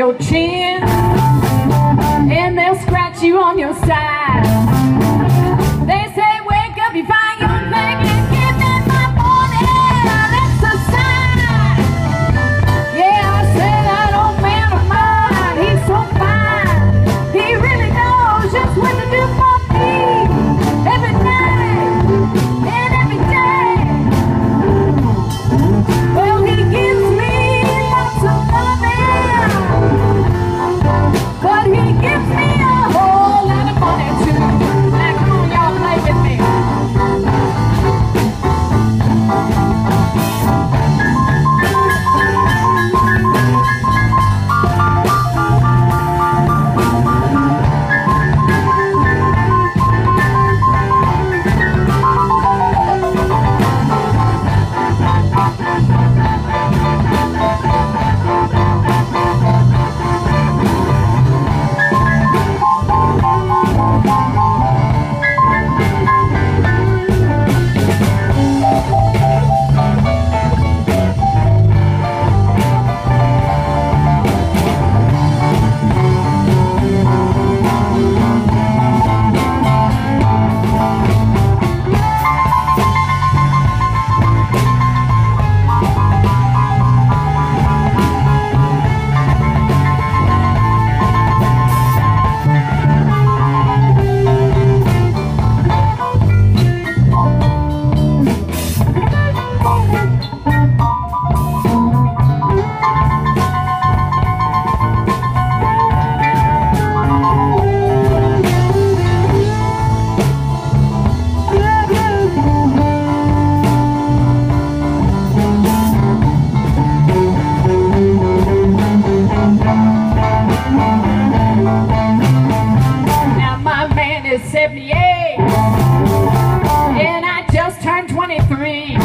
eu tinha 78, and I just turned 23.